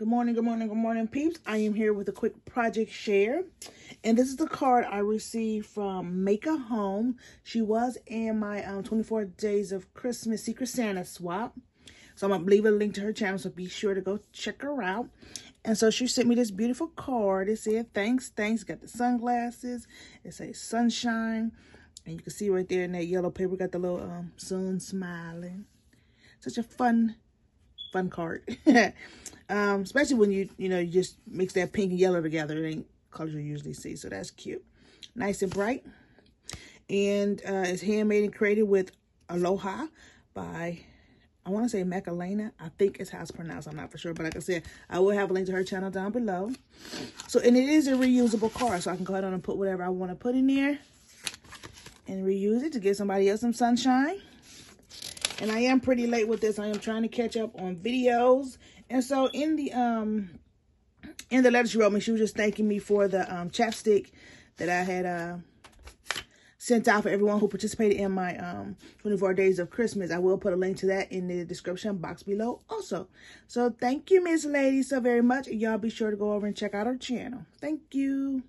Good morning, good morning, good morning, peeps. I am here with a quick project share. And this is the card I received from Makaz Home. She was in my um, 24 Days of Christmas Secret Santa swap. So I'm going to leave a link to her channel, so be sure to go check her out. And so she sent me this beautiful card. It said, thanks, thanks. Got the sunglasses. It says sunshine. And you can see right there in that yellow paper, got the little um, sun smiling. Such a fun fun card. um, especially when you, you know, you just mix that pink and yellow together. It ain't colors you usually see. So that's cute. Nice and bright. And uh, it's handmade and created with Aloha by, I want to say Macarena. I think it's how it's pronounced. I'm not for sure. But like I said, I will have a link to her channel down below. So, and it is a reusable card. So I can go ahead and put whatever I want to put in there. And reuse it to give somebody else some sunshine. And I am pretty late with this. I am trying to catch up on videos. And so in the um in the letter she wrote me, she was just thanking me for the um chapstick that I had uh sent out for everyone who participated in my um 24 days of Christmas. I will put a link to that in the description box below also. So thank you, Miss Lady, so very much. Y'all be sure to go over and check out her channel. Thank you.